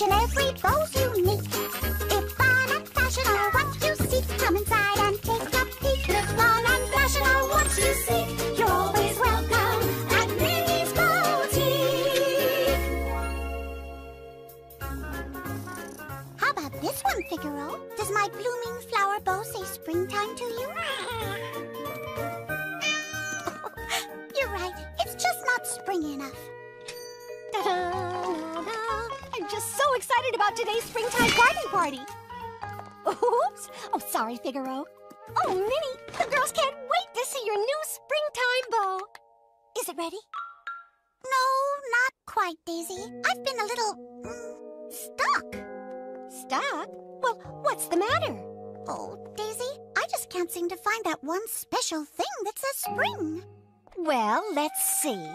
and every bow's sorry, Figaro. Oh, Minnie, the girls can't wait to see your new springtime bow. Is it ready? No, not quite, Daisy. I've been a little mm, stuck. Stuck? Well, what's the matter? Oh, Daisy, I just can't seem to find that one special thing that says spring. Well, let's see.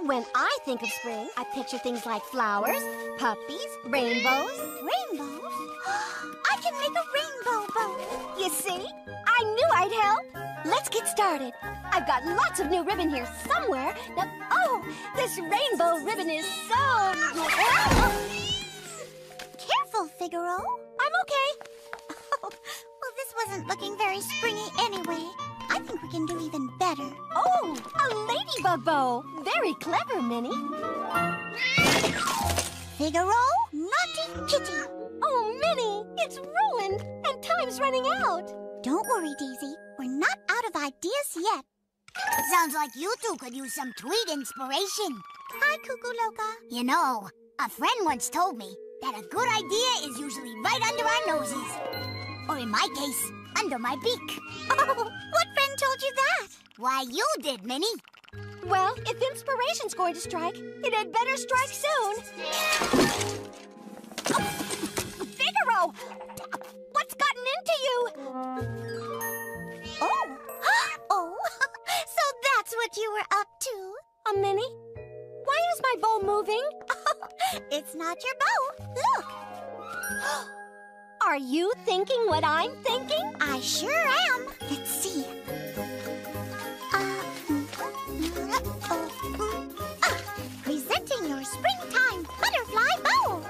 When I think of spring, I picture things like flowers, puppies, rainbows. Rainbows? I can make a rainbow bow. You see? I knew I'd help. Let's get started. I've got lots of new ribbon here somewhere. Now, oh, this rainbow ribbon is so... Careful, Figaro. I'm okay. Oh, well, this wasn't looking very springy anyway. I think we can do even better. Oh, a ladybug bow. Very clever, Minnie. Figaro, naughty kitty. Oh, Minnie, it's ruined and time's running out. Don't worry, Daisy. We're not out of ideas yet. Sounds like you two could use some tweet inspiration. Hi, Cuckoo Loca. You know, a friend once told me that a good idea is usually right under our noses. Or in my case, under my beak. Oh, what friend told you that? Why, you did, Minnie. Well, if inspiration's going to strike, it had better strike soon. Figaro! What's gotten into you? Oh. oh, so that's what you were up to. A Minnie? Why is my bow moving? it's not your bow. Look. Are you thinking what I'm thinking? I sure am. Let's see. Uh, oh, ah, presenting your springtime butterfly bow.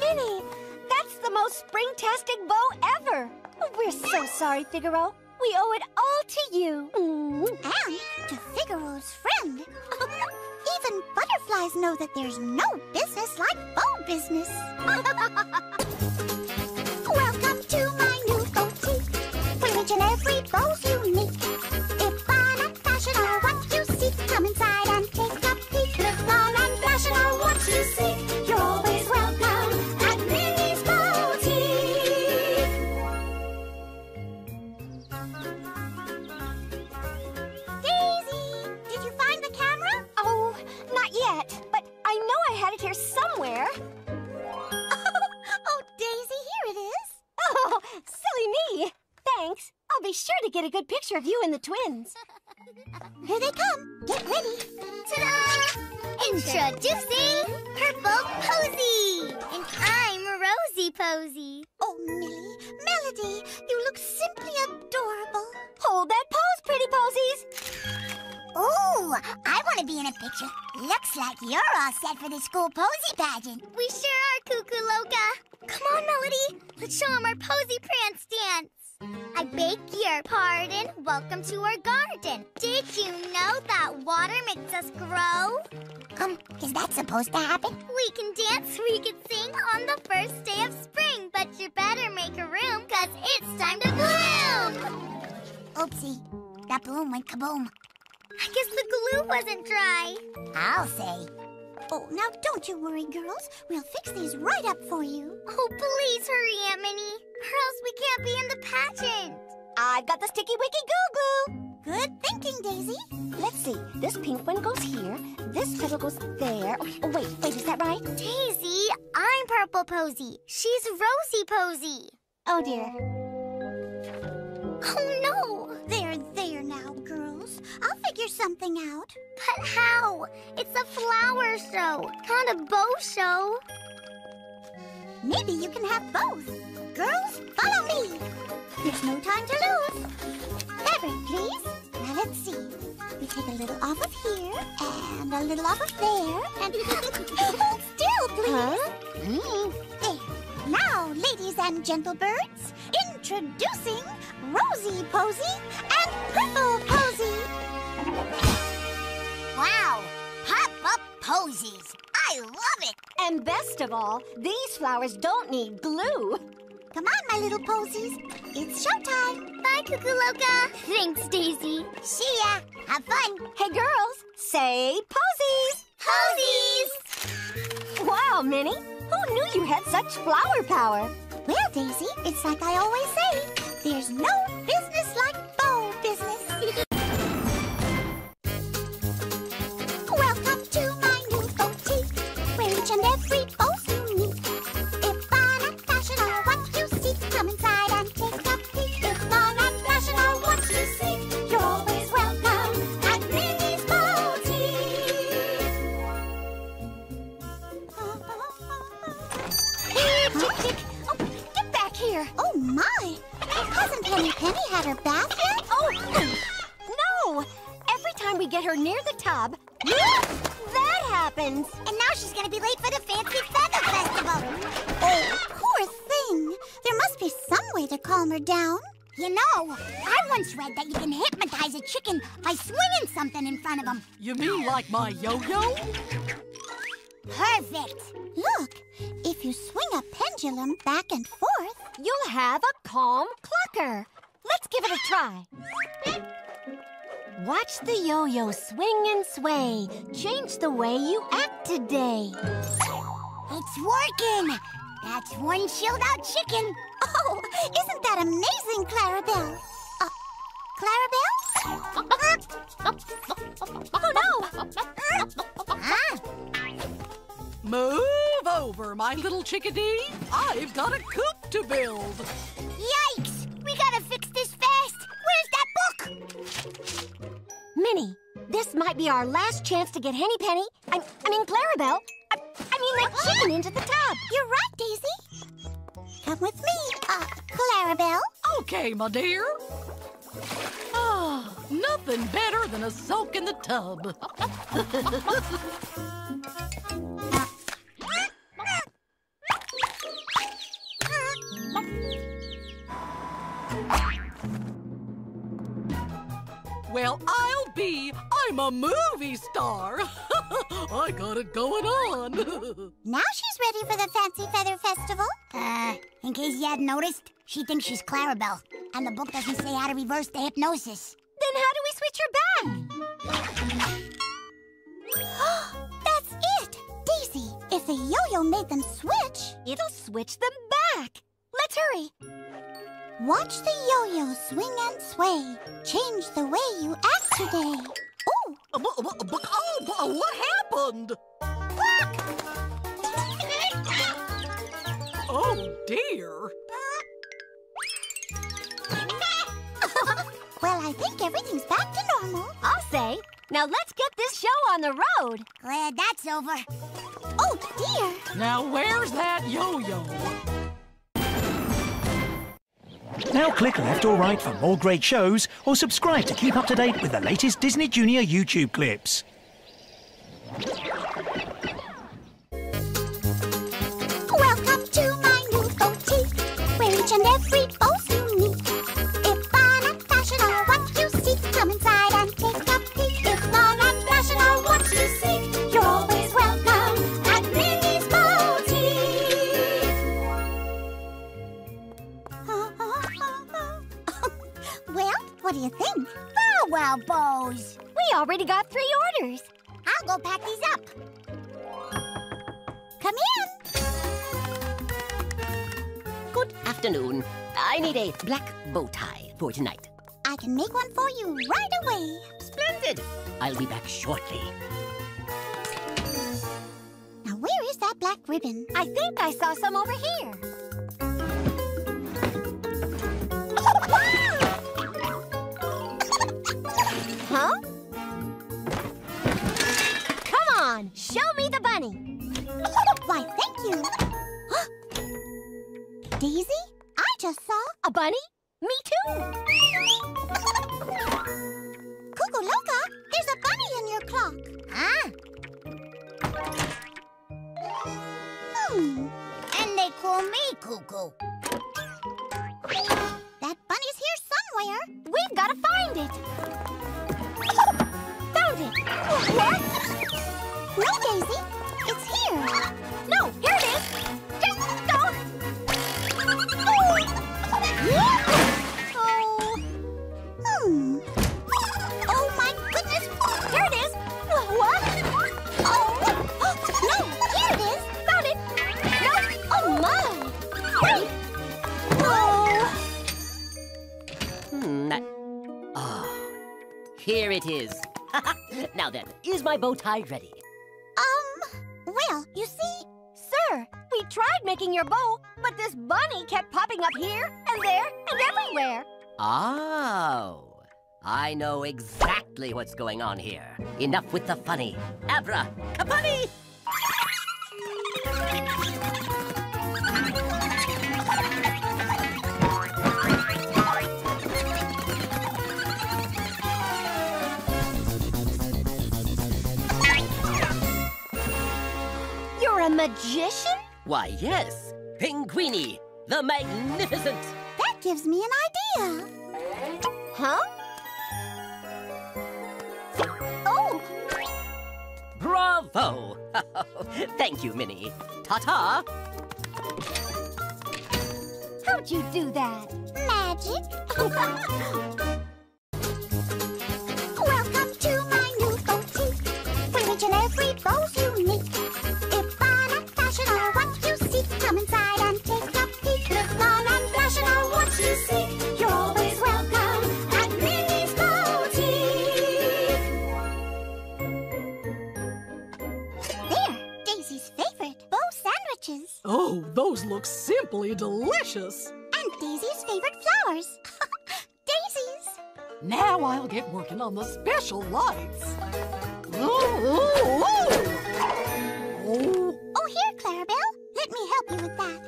Minnie, that's the most spring-tastic bow ever. We're so sorry, Figaro. We owe it all to you. Mm. And to Figaro's friend. Butterflies know that there's no business like bow business. Welcome to my new boutique, where each and every bow's picture of you and the twins. Here they come. Get ready. Ta-da! Introducing Purple Posy! And I'm Rosie Posy. Oh, Millie, Melody, you look simply adorable. Hold that pose, pretty posies. Ooh, I want to be in a picture. Looks like you're all set for the school posy pageant. We sure are, Cuckoo Loca. Come on, Melody. Let's show 'em our posy prance dance. I beg your pardon. Welcome to our garden. Did you know that water makes us grow? Um, is that supposed to happen? We can dance, we can sing on the first day of spring, but you better make a room, cause it's time to bloom! Oopsie, that balloon went kaboom. I guess the glue wasn't dry. I'll say. Oh, now don't you worry, girls. We'll fix these right up for you. Oh, please hurry, Aunt Minnie, or else we can't be in the pageant. I've got the sticky wicky goo goo. Good thinking, Daisy. Let's see. This pink one goes here. This petal goes there. Oh, oh, wait, wait, is that right? Daisy, I'm Purple Posy. She's Rosy Posy. Oh dear. Oh no! Figure something out. But how? It's a flower show, not a bow show. Maybe you can have both. Girls, follow me. There's no time to lose. Fabric, please. Now let's see. We take a little off of here, and a little off of there, and hold still, please. Mm, there. Now, ladies and gentle birds, introducing Rosie Posy and Purple Posy. Wow, pop-up posies. I love it. And best of all, these flowers don't need glue. Come on, my little posies. It's showtime. Bye, Cuckoo Loca. Thanks, Daisy. See ya. Have fun. Hey, girls, say posies. Posies! Wow, Minnie, who knew you had such flower power? Well, Daisy, it's like I always say. There's no business and every bow's unique. If fun and fashion are what you seek, come inside and take a peek. If fun and fashion are what you seek, you're always welcome at Minnie's Boutique. Here, Tick Tick. Oh, get back here. Oh my! Hasn't Henny Penny had her bath yet? Oh, no. Every time we get her near the tub, that happens. And now she's gonna be late for the Fancy Feather Festival. Oh, poor thing. There must be some way to calm her down. You know, I once read that you can hypnotize a chicken by swinging something in front of him. You mean like my yo-yo? Perfect. Look, if you swing a pendulum back and forth, You'll have a calm clucker. Let's give it a try. Watch the yo-yo swing and sway. Change the way you act today. It's working. That's one chilled out chicken. oh, isn't that amazing, Clarabelle? Uh, Clarabelle? Oh, no. Ah, Move over, my little chickadee. I've got a coop to build. yikes. Minnie, this might be our last chance to get Henny Penny, I, I mean Clarabelle, I, I mean the chicken into the tub. You're right, Daisy. Come with me, uh, Clarabelle. Okay, my dear. Ah, nothing better than a soak in the tub. Well, I'll be. I'm a movie star. I got it going on. Now she's ready for the Fancy Feather Festival. Uh, in case you hadn't noticed, she thinks she's Clarabelle. And the book doesn't say how to reverse the hypnosis. Then how do we switch her back? That's it! Daisy, if the yo-yo made them switch, It'll switch them back. Let's hurry. Watch the yo-yo swing and sway. Change the way you act today. Oh, Uh, oh, bu- what happened? Oh, dear. well, I think everything's back to normal. I'll say. Now let's get this show on the road. Glad that's over. Oh, dear. Now, where's that yo-yo? Now click left or right for more great shows, or subscribe to keep up to date with the latest Disney Junior YouTube clips. Welcome to my new boutique, where each and every bow's black bow tie for tonight. I can make one for you right away. Splendid! I'll be back shortly. Now, where is that black ribbon? I think I saw some over here. Huh? Come on, show me the bunny. Why, thank you. Daisy, just saw A bunny? Me too. Cuckoo Loca. There's a bunny in your clock. Huh? Hmm. And they call me Cuckoo. That bunny's here somewhere. We've got to find it. Found it. What? No, Daisy. It's here. No, here it is. Oh. Hmm. Oh, my goodness. Here it is. What? Oh. No, here it is. Found it. No. Oh. Oh. Hmm. Oh, here it is. now then, is my bow tie ready? Um, well, you see, Sir, we tried making your bow, but this bunny kept popping up here and there and everywhere. Oh, I know exactly what's going on here. Enough with the funny. Abra, kapani! A magician? Why, yes, Pinguini, the Magnificent. that gives me an idea. Huh? Oh, Bravo! Thank you, Minnie. Ta-ta! how'd you do that? Magic. delicious. And Daisy's favorite flowers. Daisies. Now I'll get working on the special lights. Ooh, ooh, ooh. Oh, Oh, here, Clarabelle. Let me help you with that.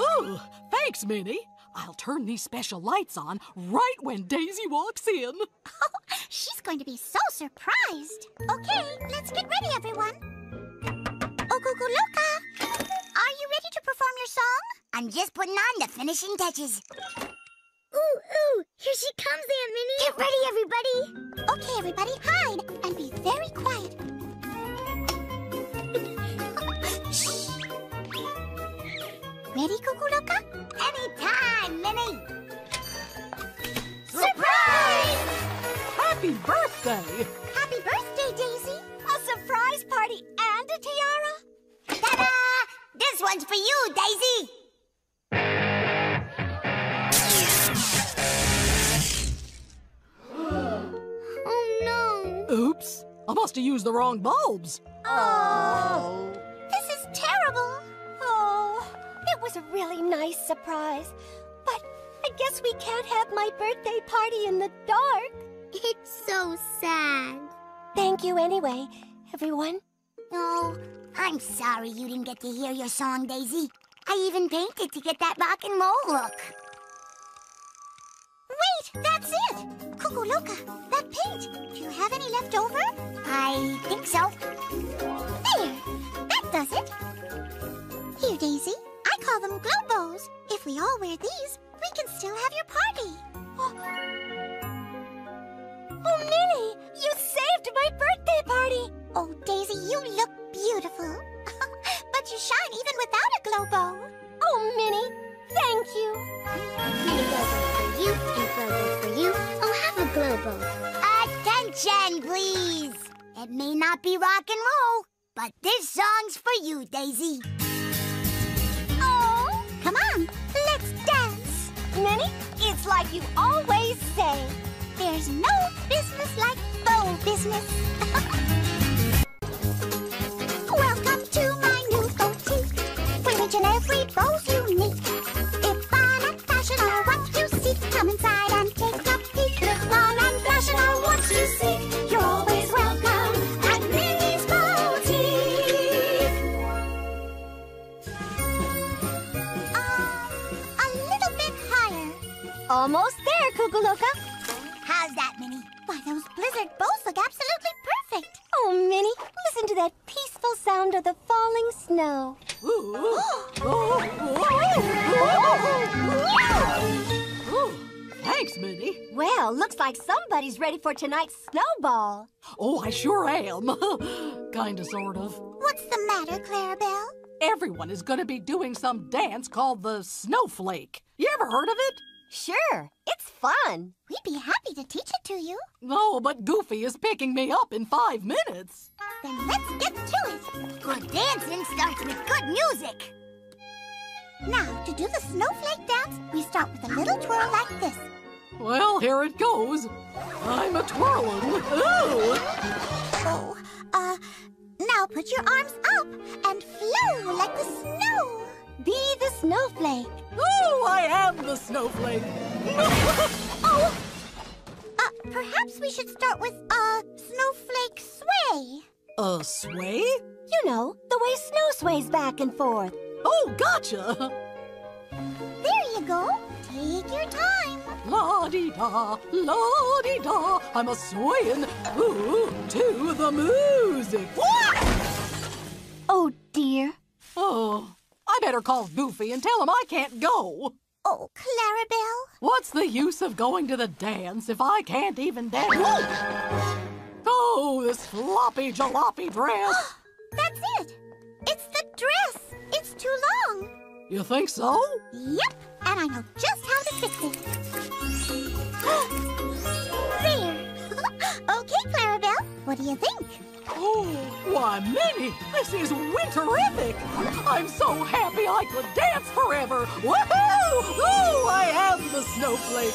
oh, thanks, Minnie. I'll turn these special lights on right when Daisy walks in. She's going to be so surprised. Okay, let's get ready, everyone. Cuckoo Are you ready to perform your song? I'm just putting on the finishing touches. Ooh, ooh, here she comes, Aunt Minnie. Get ready, everybody. Okay, everybody, hide and be very quiet. Shh. Ready, Cuckoo Anytime, Minnie. Surprise! Happy birthday! Happy birthday, Daisy! A surprise party and a tiara? Ta-da! This one's for you, Daisy. oh no. Oops, I must have used the wrong bulbs. Oh, this is terrible. Oh, it was a really nice surprise. But I guess we can't have my birthday party in the dark. It's so sad. Thank you anyway, everyone. Oh, I'm sorry you didn't get to hear your song, Daisy. I even painted to get that rock and roll look. Wait, that's it! Cuckoo that paint. Do you have any left over? I think so. There! That does it! Here, Daisy. I call them glow bows. If we all wear these, we can still have your party. Oh, oh Minnie, you saved my birthday party. Oh, Daisy, you look beautiful. but you shine even without a glow bow. Oh, Minnie, thank you. For you, and glow for you. Oh, have a glow bow. Attention, please. It may not be rock and roll, but this song's for you, Daisy. Oh, come on, let's dance. Minnie, it's like you always say. There's no business like bow business. Welcome to my new boutique, where each and every bow's blizzard bows look absolutely perfect. Oh, Minnie, listen to that peaceful sound of the falling snow. Thanks, Minnie. Well, looks like somebody's ready for tonight's snowball. Oh, I sure am. Kinda, sort of. What's the matter, Clarabelle? Everyone is gonna be doing some dance called the snowflake. You ever heard of it? Sure, it's fun. We'd be happy to teach it to you. No, but Goofy is picking me up in five minutes. Then let's get to it. Good dancing starts with good music. Now, to do the snowflake dance, we start with a little twirl like this. Well, here it goes. I'm a twirling. Ooh! Oh, uh, now put your arms up and flow like the snow. Be the snowflake. Oh, I am the snowflake. Oh, uh, perhaps we should start with, uh, snowflake sway. A sway? You know, the way snow sways back and forth. Oh, gotcha. There you go. Take your time. La di da, la di da. I'm a swaying ooh, to the music. Oh, dear. Oh, I better call Goofy and tell him I can't go. Oh, Clarabelle. What's the use of going to the dance if I can't even dance? Oh, this floppy jalopy dress. That's it. It's the dress. It's too long. You think so? Yep, and I know just how to fix it. there. okay, Clarabelle. What do you think? Oh, why, Minnie, this is winterific. I'm so happy I could dance forever. Woohoo! Oh, I am the snowflake.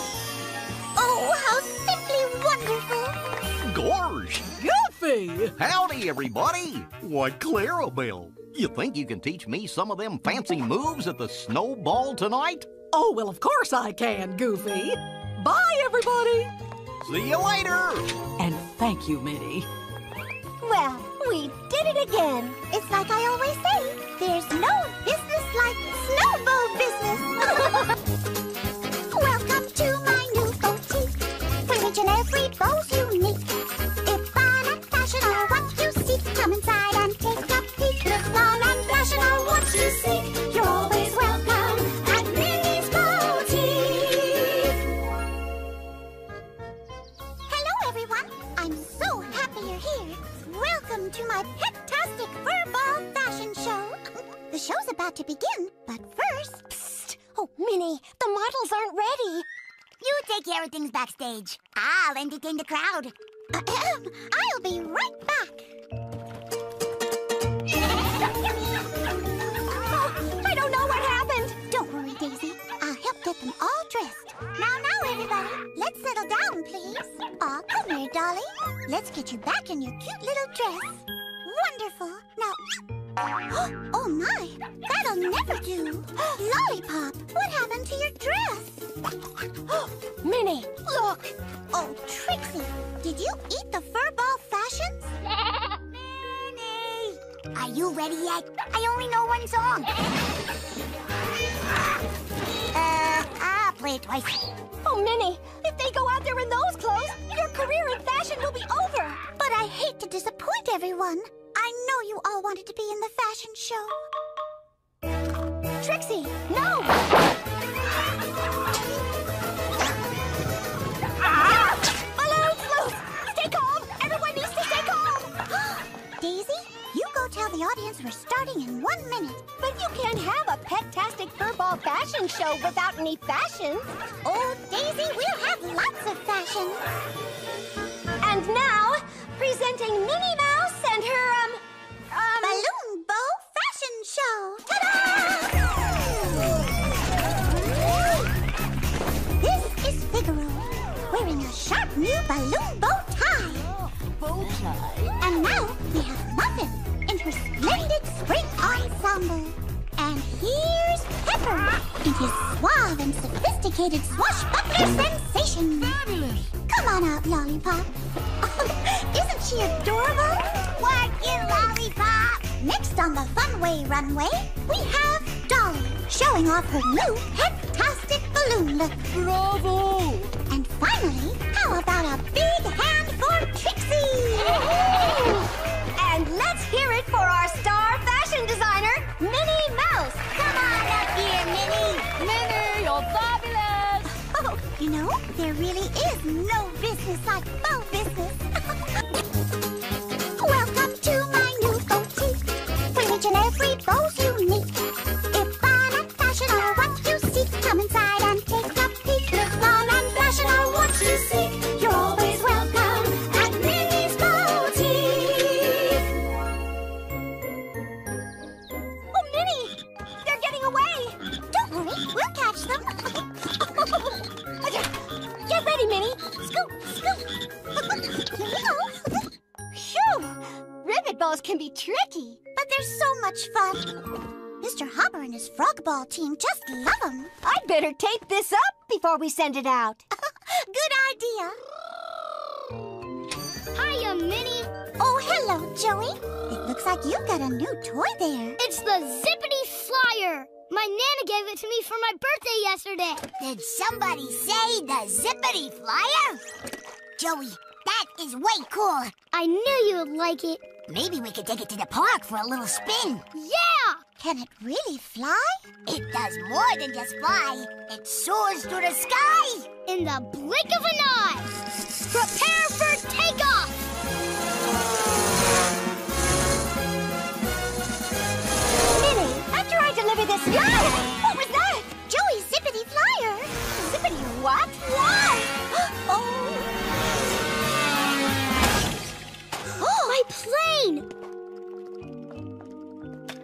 Oh, how simply wonderful. Gorge! Goofy! Howdy, everybody! Why, Clarabelle, you think you can teach me some of them fancy moves at the snowball tonight? Oh, well, of course I can, Goofy. Bye, everybody. See you later! And thank you, Minnie. Well, we did it again. It's like I always say, there's no business like snowball business. Welcome to my new boutique, where each and every bow's show's about to begin, but first... Psst. Oh, Minnie, the models aren't ready. You take care of things backstage. I'll entertain the crowd. Ahem. I'll be right back. Oh, I don't know what happened. Don't worry, Daisy. I'll help get them all dressed. Now, now, everybody. Let's settle down, please. Aw, come here, Dolly. Let's get you back in your cute little dress. Wonderful. Now... Oh, my. That'll never do. Lollipop, what happened to your dress? Minnie, look. Oh, Trixie, did you eat the furball fashions? Minnie! Are you ready yet? I only know one song. Uh, I'll play it twice. Oh, Minnie, if they go out there in those clothes, your career in fashion will be over. But I hate to disappoint everyone. I know you all wanted to be in the fashion show. Trixie, no! Balloons! Stay calm! Everyone needs to stay calm! Daisy, you go tell the audience we're starting in one minute. But you can't have a pet-tastic furball fashion show without any fashion. Oh, Daisy, we'll have lots of fashion. And now, presenting Minnie Mouse and her, um, um... Balloon Bow Fashion Show. Ta-da! This is Figaro, wearing a sharp new balloon bow tie. bow tie. And now we have Muffin in her splendid spring ensemble. And here's Pepper in his suave and sophisticated swashbuckler sensation. Fabulous. Come on out, Lollipop. Isn't she adorable? Work it, Lollipop. Next on the Funway runway, we have Dolly showing off her new pet-tastic balloon look. Bravo! And finally, how about a big hand for Trixie? Oh, oh, oh. And let's hear it for our star fashion designer, Minnie Mouse. Come on up here, Minnie. Minnie, you're fabulous. Oh, you know, there really is no business like fun. And ball team just love them. I'd better tape this up before we send it out. Good idea. Hiya, Minnie. Oh, hello, Joey. It looks like you've got a new toy there. It's the Zippity Flyer. My Nana gave it to me for my birthday yesterday. Did somebody say the Zippity Flyer? Joey, that is way cool. I knew you would like it. Maybe we could take it to the park for a little spin. Yeah! Can it really fly? It does more than just fly. It soars through the sky. In the blink of an eye. Prepare for takeoff. Minnie, after I deliver this... What was that? Joey's Zippity Flyer. Zippity what? Fly! oh. My plane!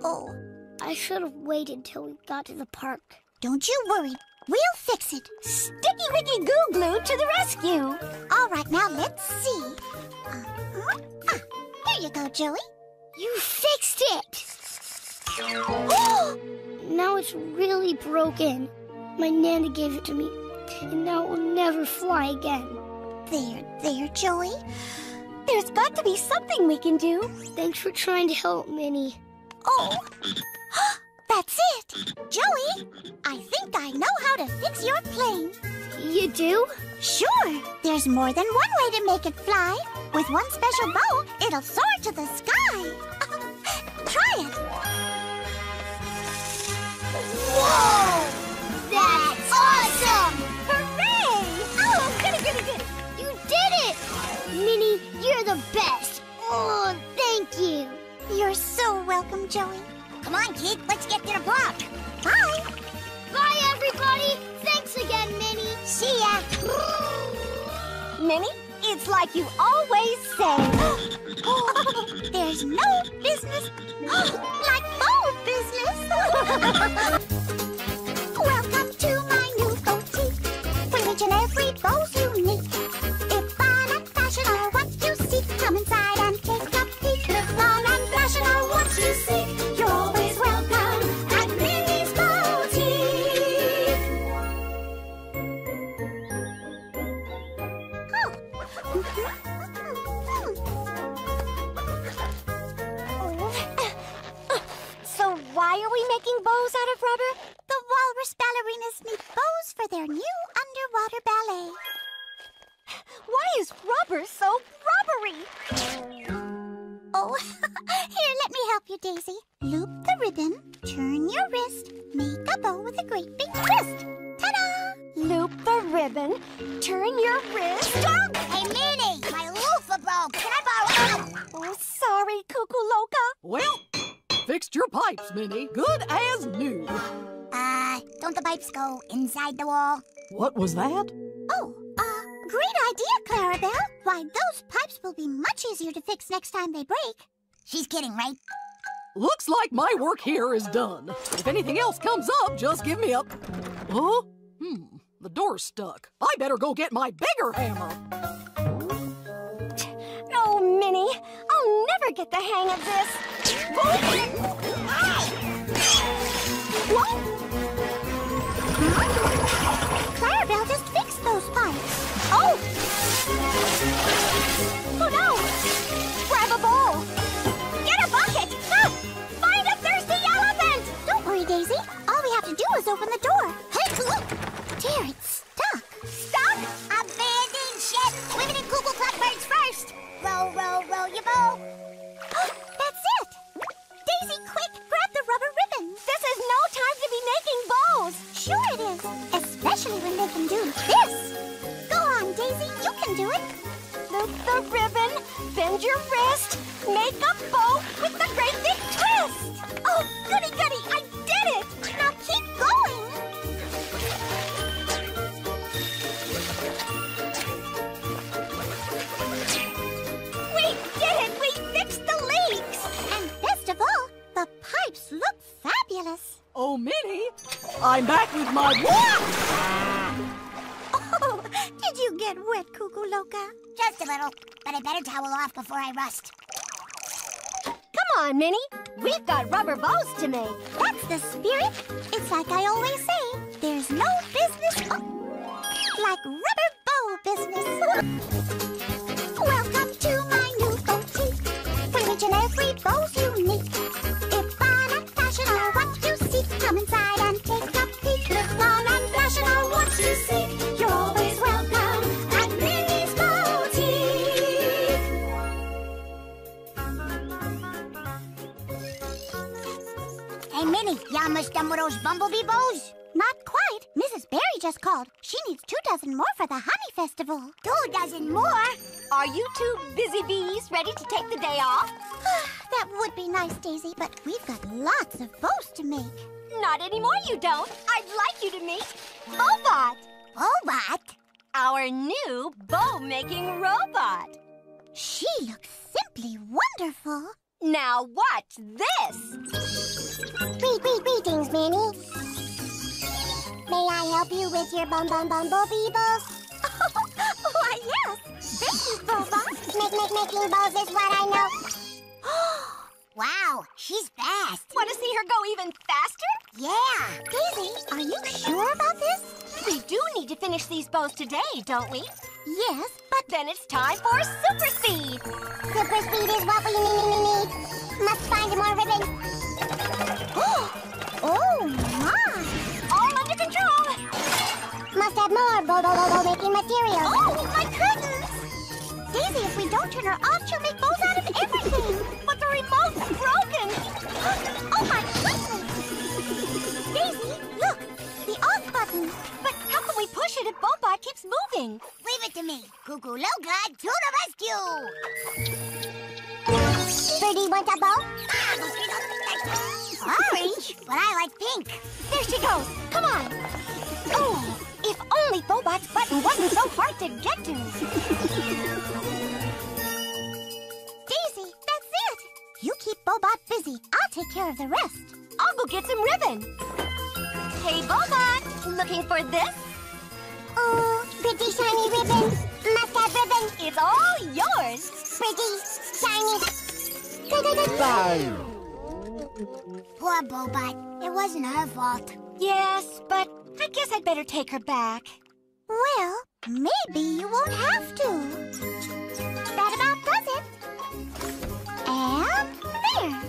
Oh, I should have waited till we got to the park. don't you worry. We'll fix it. Sticky Wicky Goo Glue to the rescue. All right, now let's see. Uh-huh. Ah, here you go, Joey. You fixed it! now it's really broken. My Nana gave it to me, and now it will never fly again. There, there, Joey. There's got to be something we can do. Thanks for trying to help, Minnie. Oh, that's it. Joey, I think I know how to fix your plane. You do? Sure, there's more than one way to make it fly. With one special bow, it'll soar to the sky. Try it. Whoa! That's awesome! Hooray! Oh, goody, goody, goody. You did it! Minnie, you're the best. Oh, thank you. You're so welcome, Joey. Come on, kid, let's get to the block. Bye. Bye, everybody. Thanks again, Minnie. See ya. Minnie, it's like you always say. There's no business like bow business. was that? Oh, uh, great idea, Clarabelle. Why, those pipes will be much easier to fix next time they break. She's kidding, right? Looks like my work here is done. If anything else comes up, just give me a. Huh? Hmm. The door's stuck. I better go get my bigger hammer. Oh, Minnie, I'll never get the hang of this. Clarabelle just fixed those pipes. Oh! Oh Make, making bows is what I know. Wow, she's fast. Want to see her go even faster? Yeah. Daisy, are you sure about this? We do need to finish these bows today, don't we? Yes, But then it's time for super speed. super speed is what we need. Must find more ribbon. oh, my. All under control. Must have more bow, bow, bow, making material. Oh, my curtains. Daisy, if we don't turn her off, she'll make bows out of everything. But the remote's broken. oh my goodness! Daisy, look, the off button. But how can we push it if Bobot keeps moving? Leave it to me. Cuckoo Loca to the rescue. Birdie wants a bow? Orange? But I like pink. There she goes. Come on. Oh, if only Bobot's button wasn't so hard to get to. You keep Bobot busy. I'll take care of the rest. I'll go get some ribbon. Hey, Bobot, looking for this? Oh, pretty shiny ribbon. Must have ribbon. It's all yours. Pretty shiny. Good. Poor Bobot. It wasn't her fault. Yes, but I guess I'd better take her back. Well, maybe you won't have to. There.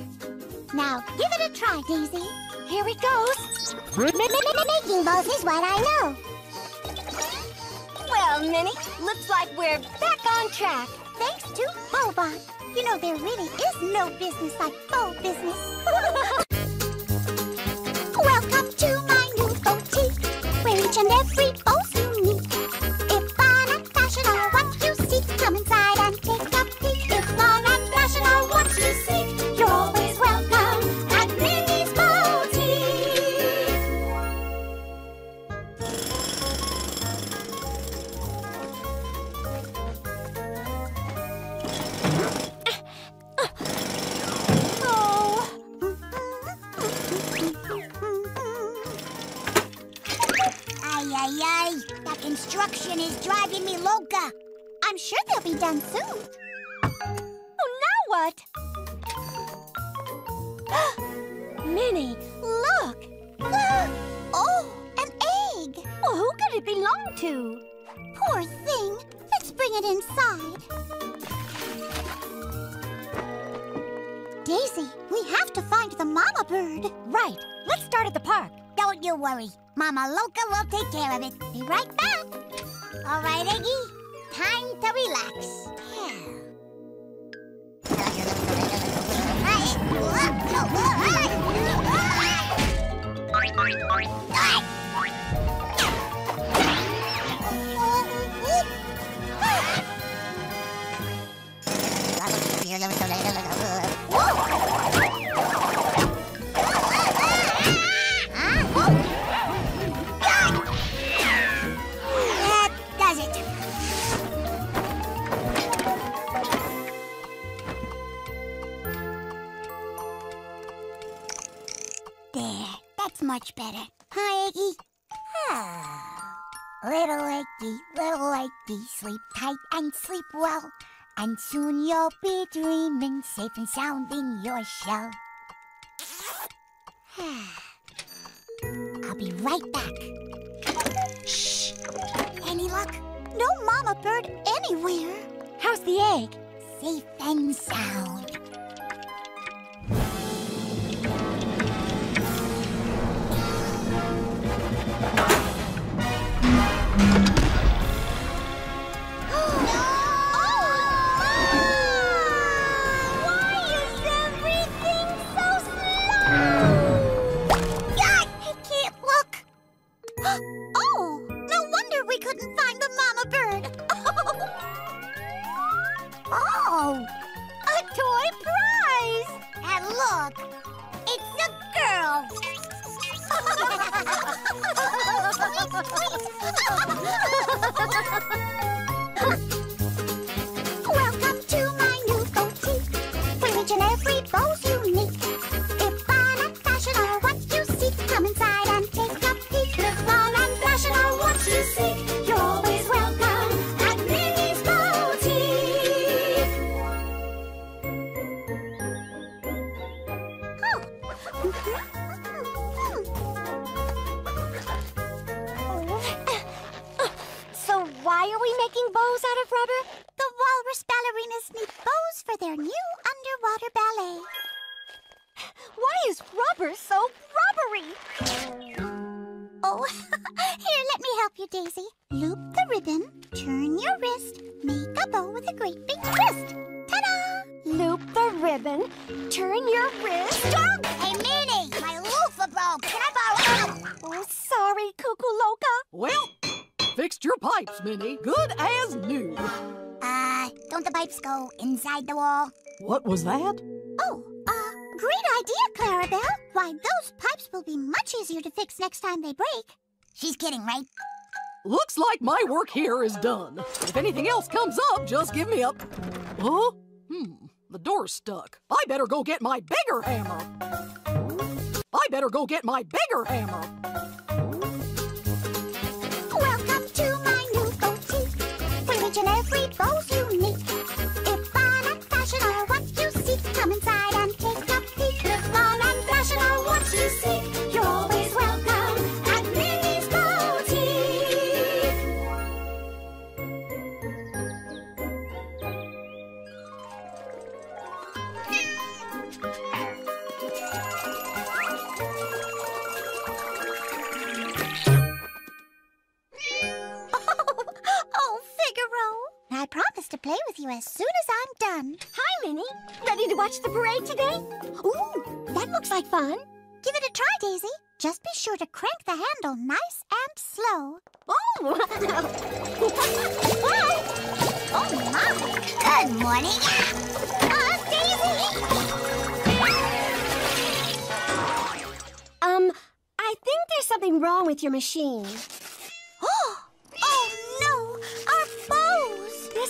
Now give it a try, Daisy. Here it goes. Making bows is what I know. Well, Minnie, looks like we're back on track. Thanks to Bobot. You know, there really is no business like bow business. Welcome to my new boutique, where each and every bow's And soon you'll be dreaming safe and sound in your shell. I'll be right back. Shh. Any luck? No mama bird anywhere. How's the egg? Safe and sound. Oh, a toy prize. and look, it's a girl. What was that? Oh, uh, great idea, Clarabelle. Why, those pipes will be much easier to fix next time they break. She's kidding, right? Looks like my work here is done. If anything else comes up, just give me a. Huh? Hmm. The door's stuck. I better go get my bigger hammer. I better go get my bigger hammer. Welcome to my new boutique, and every I promise to play with you as soon as I'm done. Hi, Minnie. Ready to watch the parade today? Ooh, that looks like fun. Give it a try, Daisy. Just be sure to crank the handle nice and slow. Oh! Oh, my. Good morning. Uh, Daisy! um, I think there's something wrong with your machine.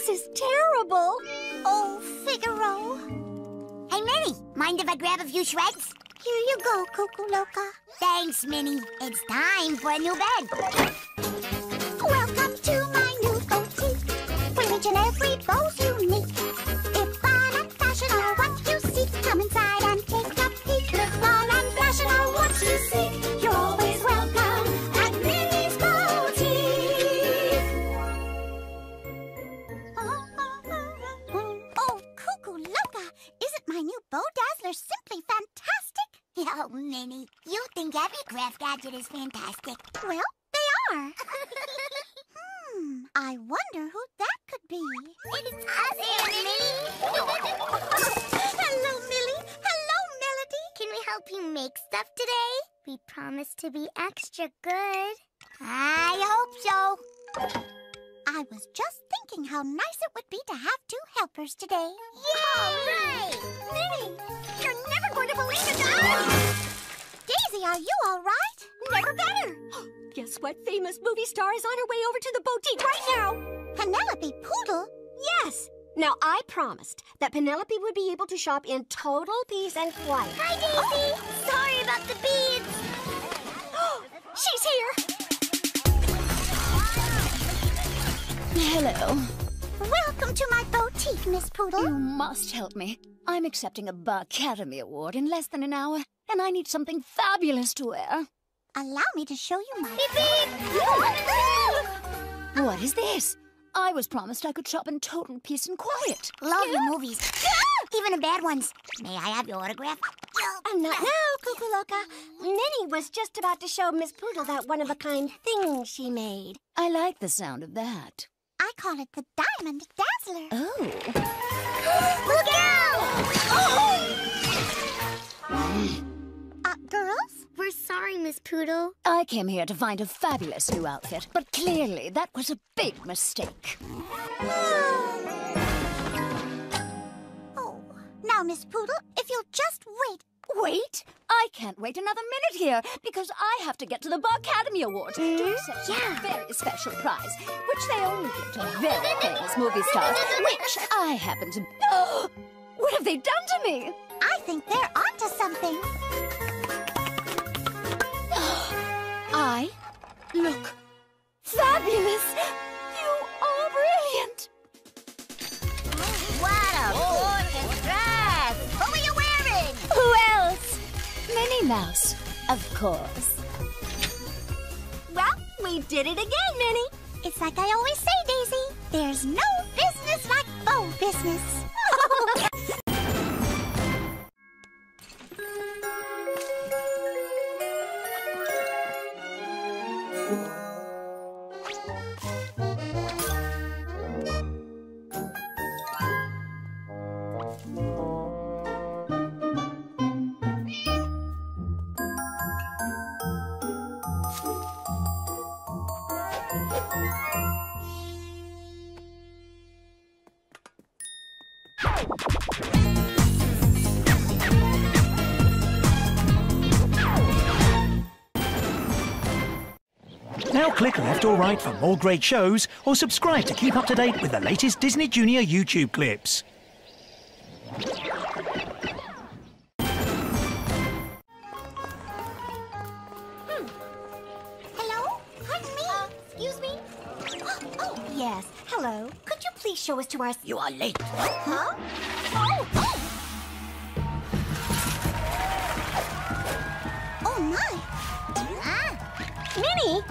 This is terrible. Oh, Figaro. Hey, Minnie, mind if I grab a few shreds? Here you go, Cuckoo Loca. Thanks, Minnie. It's time for a new bed. Welcome to my new boutique, where each and every bow's unique. Dazzler simply fantastic? Oh, Minnie, you think every craft gadget is fantastic. Well, they are. hmm, I wonder who that could be. It's us, Minnie. Hello, Millie. Hello, Melody. Can we help you make stuff today? We promise to be extra good. I hope so. I was just thinking how nice it would be to have two helpers today. Yay! Minnie, you're never going to believe it. Daisy, are you all right? Never better. Guess what famous movie star is on her way over to the boutique right now? Penelope Poodle? Yes. Now, I promised that Penelope would be able to shop in total peace and quiet. Hi, Daisy. Oh, sorry about the beads. She's here. Hello. Welcome to my boutique, Miss Poodle. You must help me. I'm accepting a Bar Academy Award in less than an hour, and I need something fabulous to wear. Allow me to show you my... What is this? I was promised I could shop in total peace and quiet. Love your movies. Even the bad ones. May I have your autograph? And not now, Cuckoo Loca. Minnie was just about to show Miss Poodle that one-of-a-kind thing she made. I like the sound of that. I call it the Diamond Dazzler. Oh. Look out! Oh! Uh, girls? We're sorry, Miss Poodle. I came here to find a fabulous new outfit, but clearly that was a big mistake. Oh, now, Miss Poodle, if you'll just wait. Wait! I can't wait another minute here because I have to get to the Academy Awards to accept a very special prize, which they only give to very famous movie stars, which I happen to. what have they done to me? I think they're onto something. I look fabulous. Minnie Mouse, of course. Well, we did it again, Minnie. It's like I always say, Daisy. There's no business like faux business. left for more great shows, or subscribe to keep up to date with the latest Disney Junior YouTube clips. Hello? Pardon me? Excuse me? Oh, yes. Hello. Could you please show us to our... You are late. Huh? Oh, oh. Oh, my. Ah. Minnie,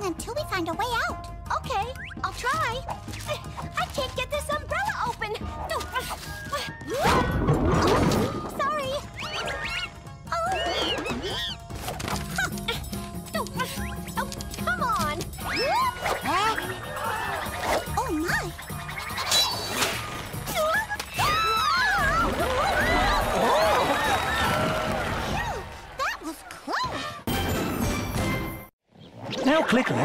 until we find a way out. Okay, I'll try.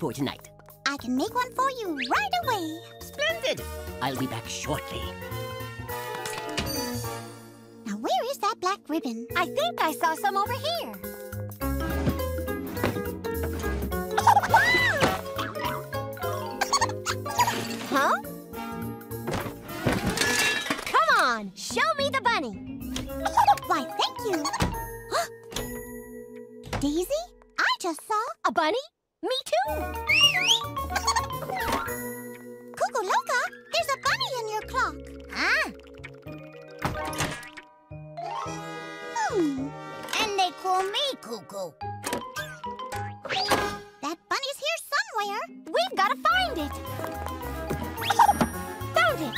For tonight. I can make one for you right away. Splendid. I'll be back shortly. Now, where is that black ribbon? I think I saw some over here. Huh? Come on, show me the bunny. Why, thank you. Daisy, I just saw A bunny? Me too! Cuckoo, Cuckaloca, there's a bunny in your clock. Ah. Hmm. And they call me Cuckoo. That bunny's here somewhere. We've got to find it. Found it!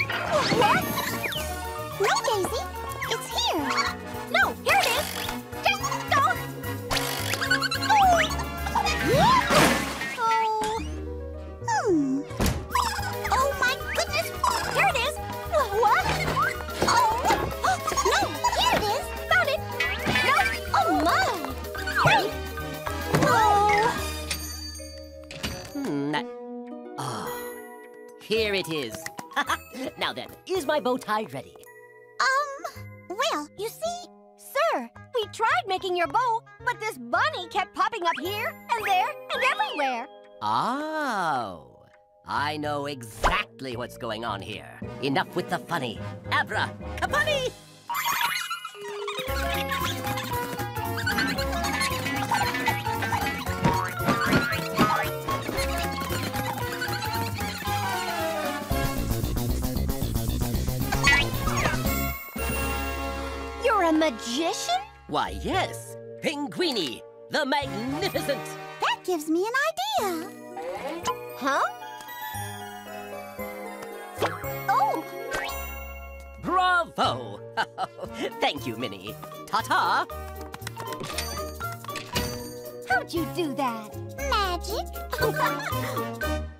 What? It is. now then, is my bow tie ready? Um, well, you see, Sir, we tried making your bow, but this bunny kept popping up here and there and everywhere. Oh, I know exactly what's going on here. Enough with the funny. Abra, kapani! Magician? Why, yes, Pinguini, the Magnificent. that gives me an idea. Huh? Oh, Bravo! Thank you, Minnie. Ta-ta! how'd you do that? Magic.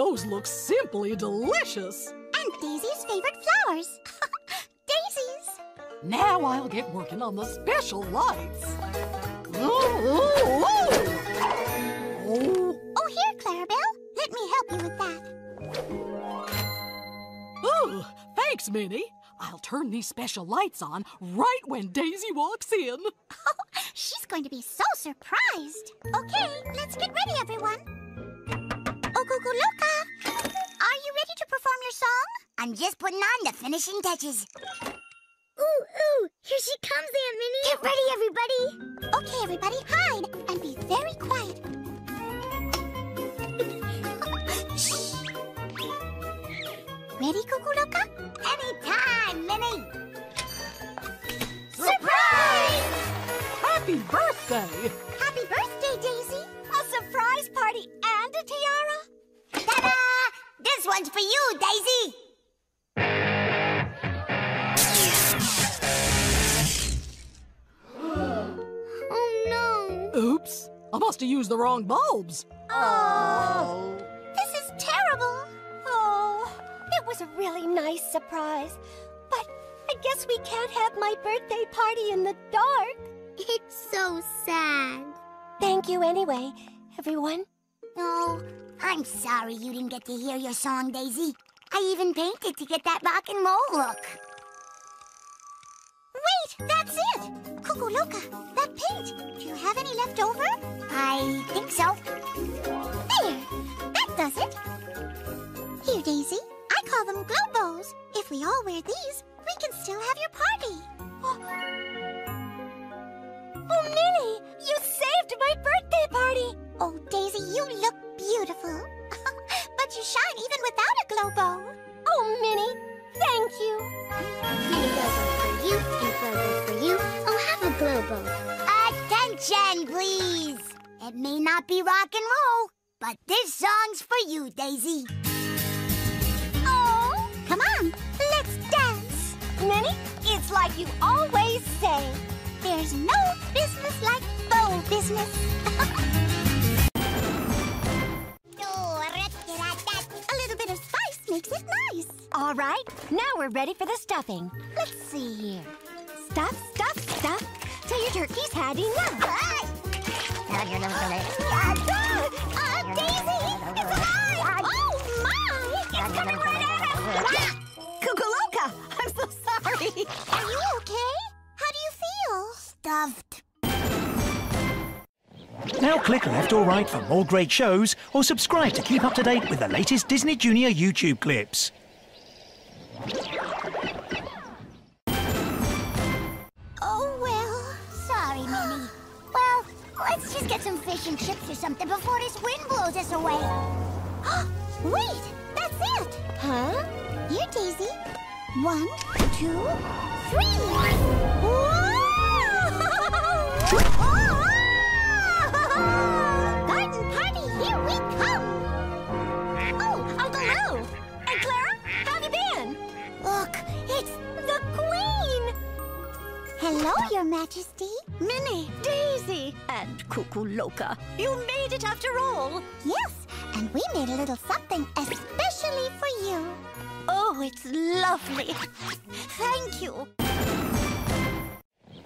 those look simply delicious. And Daisy's favorite flowers. Daisies. Now I'll get working on the special lights. Ooh, ooh, ooh. Oh, Oh, here, Clarabelle. Let me help you with that. ooh, thanks, Minnie. I'll turn these special lights on right when Daisy walks in. Oh, she's going to be so surprised. Okay, let's get ready, everyone. Okukuluka, are you ready to perform your song? I'm just putting on the finishing touches. Ooh, ooh, here she comes, Aunt Minnie. Get ready, everybody. Okay, everybody, hide and be very quiet. Shh. Ready, Cuckoo Loca? Anytime, Minnie. Surprise! Happy birthday! Happy birthday, Daisy. A surprise party and a tiara? Ta-da! This one's for you, Daisy. oh, no. Oops, I must have used the wrong bulbs. Oh. This is terrible. Oh, it was a really nice surprise. But I guess we can't have my birthday party in the dark. It's so sad. Thank you anyway, everyone. Oh, I'm sorry you didn't get to hear your song, Daisy. I even painted to get that rock and roll look. Wait, that's it. Cuckoo Loca, that paint. Do you have any left over? I think so. There, that does it. Here, Daisy. I call them glow bows. If we all wear these, we can still have your party. Oh, Oh, Minnie, you saved my birthday party. Oh, Daisy, you look beautiful. but you shine even without a glow bow. Oh, Minnie, thank you. Minnie glow bow for you and glow for you. Oh, have a glow bow. Attention, please. It may not be rock and roll, but this song's for you, Daisy. Oh, come on, let's dance. Minnie, it's like you always say. There's no business like bow business. a little bit of spice makes it nice. All right, now we're ready for the stuffing. Let's see here. Stuff, stuff, stuff, till your turkey's had enough. Ah, ah, Daisy! It's alive! Ah, oh, my! It's ah, coming right at us! Cuckoo Loca, I'm so sorry. Are you okay? Stuffed. Now click left or right for more great shows or subscribe to keep up to date with the latest Disney Junior YouTube clips. Oh, well. Sorry, Minnie. Well, let's just get some fish and chips or something before this wind blows us away. Wait, that's it. Huh? Here, Daisy. One, two, three. Whoa! Garden party, here we come. Oh, Uncle Lou! And Clara, how have you been? Look, it's the Queen. Hello, Your Majesty. Minnie, Daisy, and Cuckoo Loca. You made it after all. Yes, and we made a little something especially for you. Oh, it's lovely. Thank you.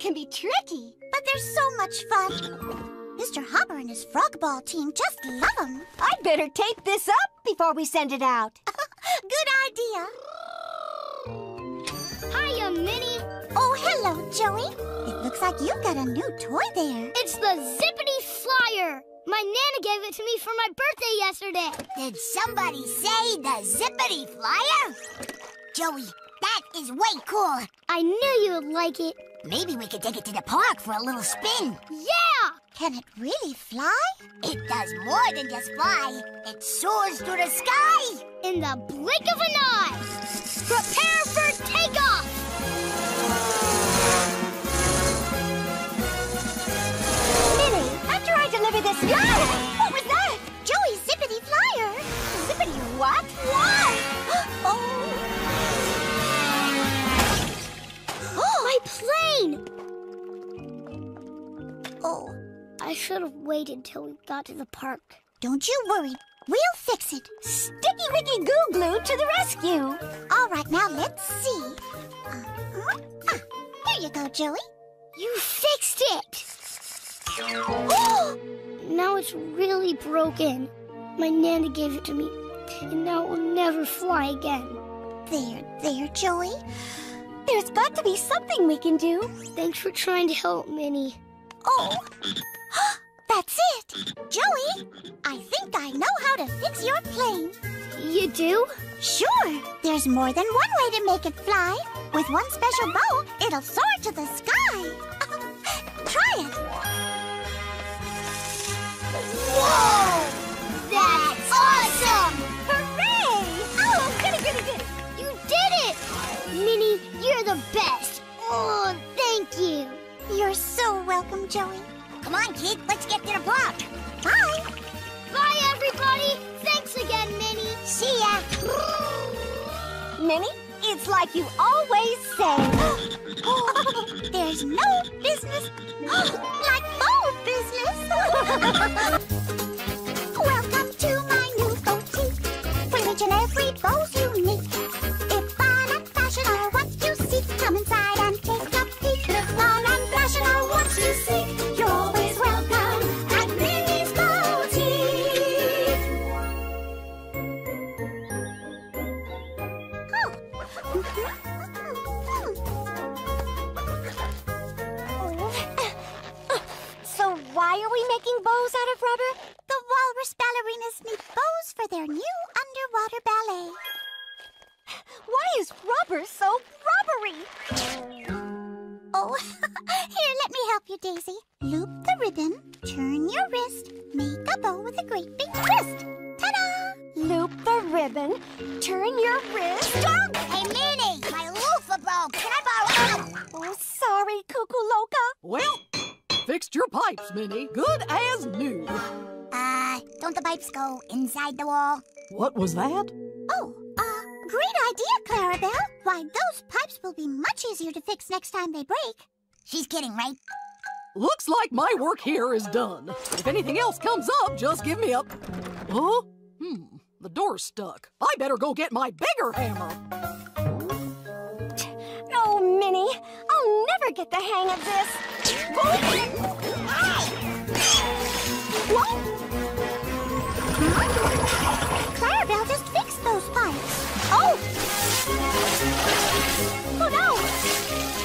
Can be tricky. But they're so much fun. Mr. Hopper and his frog ball team just love them. I'd better tape this up before we send it out. Good idea. Hiya, Minnie. Oh, hello, Joey. It looks like you've got a new toy there. It's the Zippity Flyer. My Nana gave it to me for my birthday yesterday. Did somebody say the Zippity Flyer? Joey, that is way cool. I knew you would like it. Maybe we could take it to the park for a little spin. Yeah! Can it really fly? It does more than just fly. It soars through the sky. In the blink of an eye. Prepare for takeoff! Minnie, after I deliver this... What was that? Joey's Zippity Flyer. Zippity what? Wow! Plane! Oh, I should have waited till we got to the park. don't you worry. We'll fix it. Sticky Wicky Goo Glue to the rescue. All right, now let's see. Uh-huh. Ah, here you go, Joey. You fixed it! now it's really broken. My Nana gave it to me, and now it will never fly again. There, there, Joey. There's got to be something we can do. Thanks for trying to help, Minnie. Oh, that's it. Joey, I think I know how to fix your plane. You do? Sure, there's more than one way to make it fly. With one special bow, it'll soar to the sky. Try it. Whoa! That's awesome! Minnie, you're the best. Oh, thank you. You're so welcome, Joey. Come on, kid, let's get to the block. Bye. Bye, everybody. Thanks again, Minnie. See ya. Minnie, it's like you always say. There's no business like bow business. Welcome to my new boutique, where each and every bow's unique. What was that? Oh, uh, great idea, Clarabelle. Why, those pipes will be much easier to fix next time they break. She's kidding, right? Looks like my work here is done. If anything else comes up, just give me a... Huh? Hmm, the door's stuck. I better go get my bigger hammer. Oh, Minnie, I'll never get the hang of this. What? Just fixed. Oh! Oh no!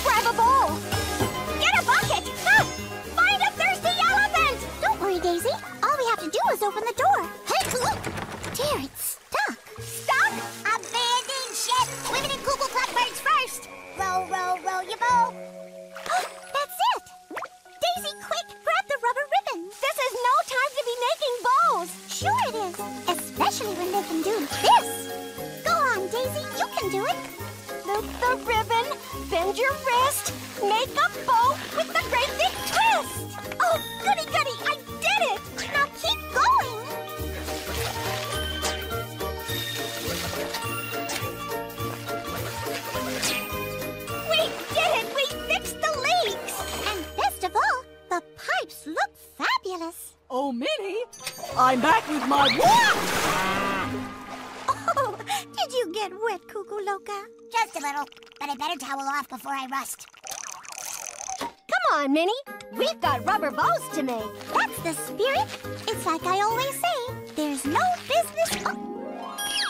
Grab a bowl! Get a bucket! Ah! Find a thirsty elephant! Don't worry, Daisy. All we have to do is open the door. Hey, look! Dear, it's stuck. Stuck? Abandon ship! Women and cuckoo blackbirds first! Row, row, row your boat! That's it! Daisy, quick, grab the rubber. This is no time to be making bows! Sure it is, especially when they can do this. Go on, Daisy, you can do it. Loop the ribbon, bend your wrist, make a bow with the great big twist! Oh, goody goody, I did it! Fabulous. Oh, Minnie, I'm back with my... Oh, did you get wet, Cuckoo Loca? Just a little, but I better towel off before I rust. Come on, Minnie. We've got rubber bows to make. That's the spirit. It's like I always say, there's no business oh,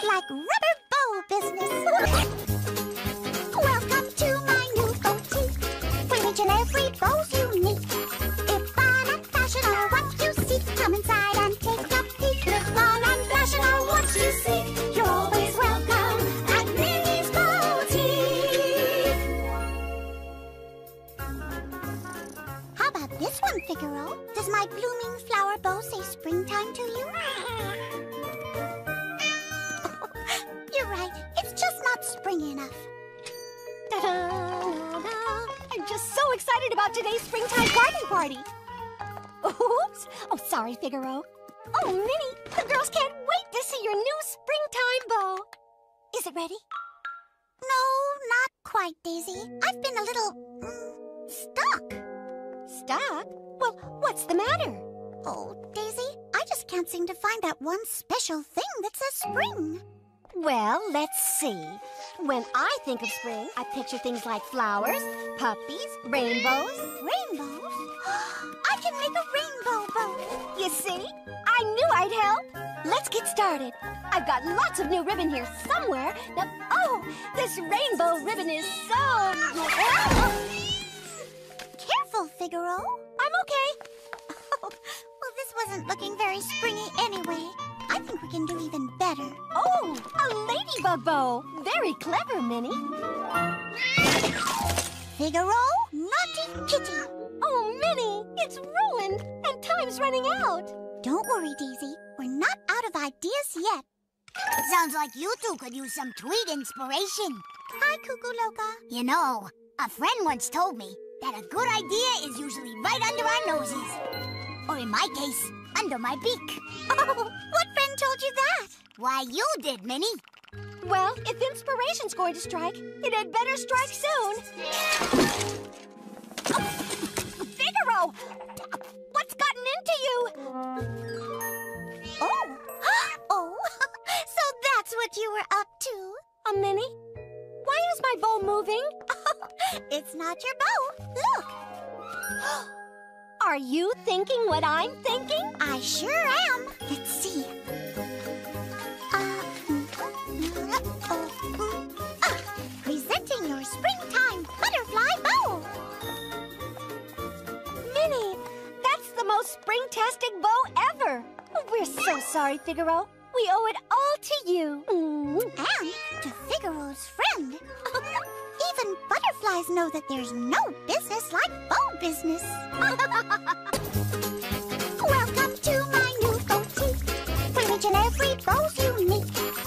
like rubber bow business. Welcome to my new boutique, where each and every bow's unique. Springtime to you? You're right. It's just not springy enough. Ta-da-da-da. I'm just so excited about today's springtime garden party. Oops. Oh, sorry, Figaro. Oh, Minnie, the girls can't wait to see your new springtime bow. Is it ready? No, not quite, Daisy. I've been a little mm, stuck. Stuck? Well, what's the matter? Oh, Daisy, I just can't seem to find that one special thing that says spring. Well, let's see. When I think of spring, I picture things like flowers, puppies, rainbows. Rainbows? I can make a rainbow bow. You see? I knew I'd help. Let's get started. I've got lots of new ribbon here somewhere. Now, oh, this rainbow ribbon is so... Careful, Figaro. I'm okay. Oh, Well, this wasn't looking very springy anyway. I think we can do even better. Oh, a ladybug bow. Very clever, Minnie. Figaro, naughty kitty. Oh, Minnie, it's ruined, and time's running out. Don't worry, Daisy. We're not out of ideas yet. Sounds like you two could use some tweet inspiration. Hi, Cuckoo Loca. You know, a friend once told me that a good idea is usually right under our noses. Or in my case, under my beak. Oh, what friend told you that? Why, you did, Minnie. Well, if inspiration's going to strike, it had better strike soon. Oh, Figaro! What's gotten into you? Oh. oh, so that's what you were up to. A Minnie? Why is my bow moving? it's not your bow. Look. Are you thinking what I'm thinking? I sure am. Let's see. Uh, oh, ah, presenting your springtime butterfly bow. Minnie, that's the most spring-tastic bow ever. We're so sorry, Figaro. We owe it all to you. Mm. And to Figaro's friend. Even butterflies know that there's no business like bow business. Welcome to my new boutique, where each and every bow's unique.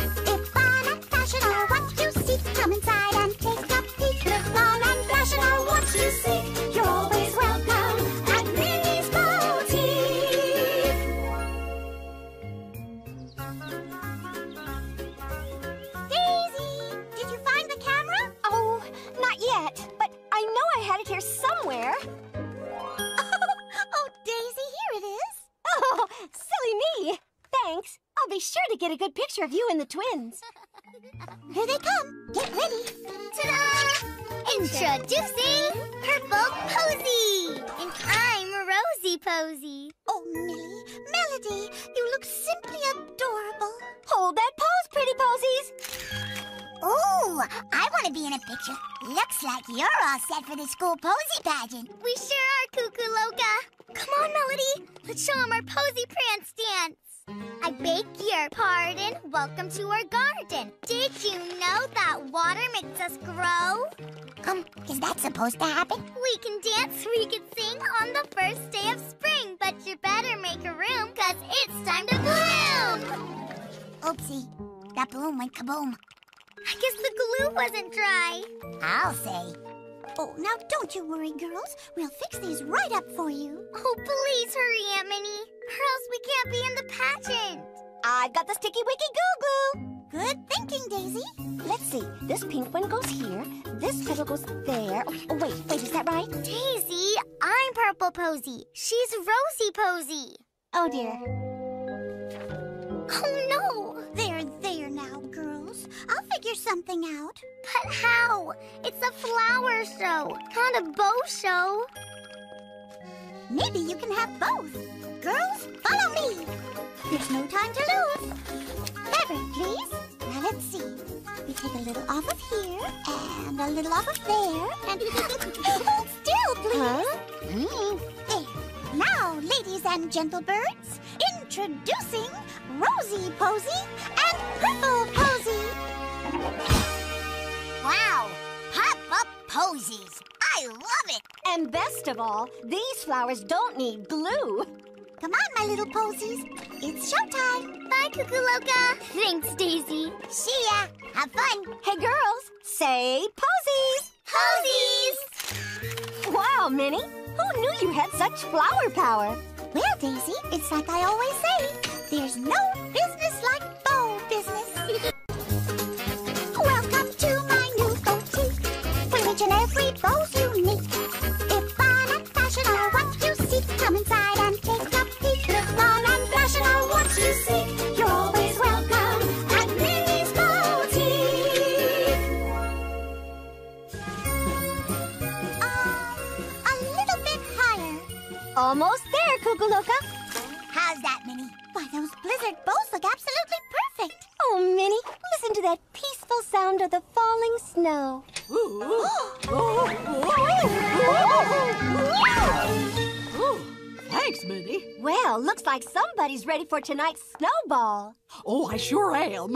I'll be sure to get a good picture of you and the twins. Here they come. Get ready. Ta-da! Introducing Purple Posy! And I'm Rosie Posy. Oh, Millie, Melody, you look simply adorable. Hold that pose, pretty posies. Ooh, I want to be in a picture. Looks like you're all set for the school posy pageant. We sure are, Cuckoo Loca. Come on, Melody. Let's show 'em our posy prance dance. I beg your pardon. Welcome to our garden. Did you know that water makes us grow? Um, is that supposed to happen? We can dance, we can sing on the first day of spring, but you better make a room, cause it's time to bloom! Oopsie, that balloon went kaboom. I guess the glue wasn't dry. I'll say. Oh, now don't you worry, girls. We'll fix these right up for you. Oh, please hurry, Aunt Minnie, or else we can't be in the pageant. I've got the sticky wicky goo goo. Good thinking, Daisy. Let's see. This pink one goes here. This petal goes there. Oh, oh, wait, wait, is that right? Daisy, I'm Purple Posy. She's Rosie Posy. Oh dear. Oh no! There, there now, girls. I'll figure something out. But how? It's a flower show, not a bow show. Maybe you can have both. Girls, follow me. There's no time to lose. Fabric, please. Now let's see. We take a little off of here and a little off of there and hold still, please. Huh? Mm, there. Now, ladies and gentle birds, introducing Rosie Posy and Purple Posy. Wow, pop up posies. I love it. And best of all, these flowers don't need glue. Come on, my little posies. It's showtime. Bye, Cuckoo Loca. Thanks, Daisy. See ya. Have fun. Hey, girls, say posies. Posies! Wow, Minnie, who knew you had such flower power? Well, Daisy, it's like I always say. There's no business like bow business. Almost there, Cuckoo Loca. How's that, Minnie? Why, those blizzard bows look absolutely perfect. Oh, Minnie, listen to that peaceful sound of the falling snow. Thanks, Minnie. Well, looks like somebody's ready for tonight's snowball. Oh, I sure am.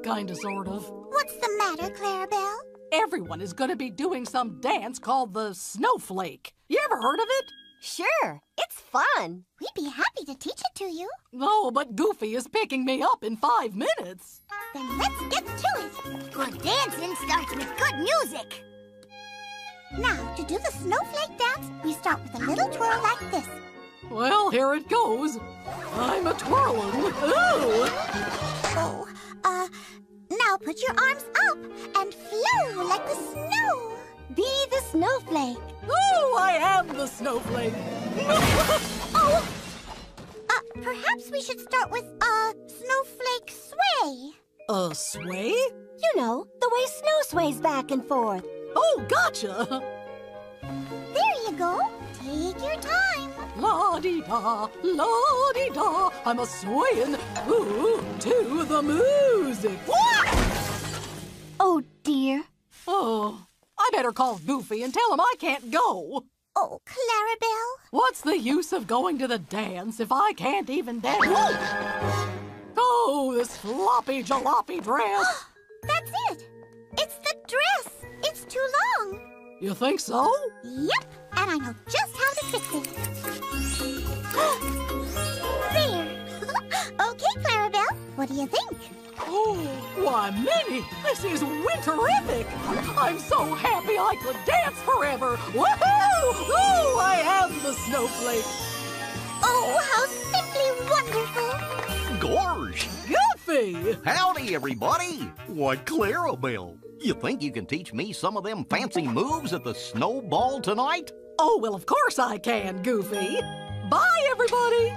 Kinda, sort of. What's the matter, Clarabelle? Everyone is gonna be doing some dance called the snowflake. You ever heard of it? Sure, it's fun. We'd be happy to teach it to you. No, but Goofy is picking me up in five minutes. Then let's get to it. Good dancing starts with good music. Now, to do the snowflake dance, we start with a little twirl like this. Well, here it goes. I'm a twirling. Ooh! Oh, uh, now put your arms up and flow like the snow. Be the snowflake. Oh, I am the snowflake. Oh, uh, perhaps we should start with, uh, snowflake sway. A sway? You know, the way snow sways back and forth. Oh, gotcha. There you go. Take your time. La di da, la di da. I'm a swaying ooh, to the music. Oh, dear. Oh, I better call Goofy and tell him I can't go. Oh, Clarabelle. What's the use of going to the dance if I can't even dance? Oh, this floppy jalopy dress. That's it. It's the dress. It's too long. You think so? Yep, and I know just how to fix it. there. okay, Clarabelle. What do you think? Oh, why, Minnie, this is winterific! I'm so happy I could dance forever! Woohoo! Oh, I am the snowflake! Oh, how simply wonderful. Gorge! Goofy! Howdy, everybody! Why, Clarabelle, you think you can teach me some of them fancy moves at the snowball tonight? Oh, well, of course I can, Goofy! Bye, everybody!